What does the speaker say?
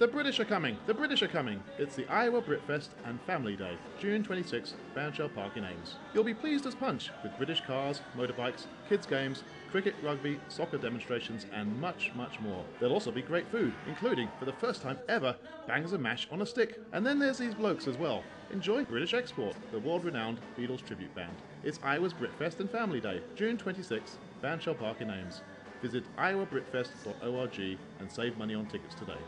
The British are coming! The British are coming! It's the Iowa Britfest and Family Day, June 26th, Bandshell Park in Ames. You'll be pleased as punch with British cars, motorbikes, kids' games, cricket, rugby, soccer demonstrations, and much, much more. There'll also be great food, including, for the first time ever, bangers and mash on a stick. And then there's these blokes as well. Enjoy British Export, the world renowned Beatles tribute band. It's Iowa's Britfest and Family Day, June 26th, Bandshell Park in Ames. Visit iowabritfest.org and save money on tickets today.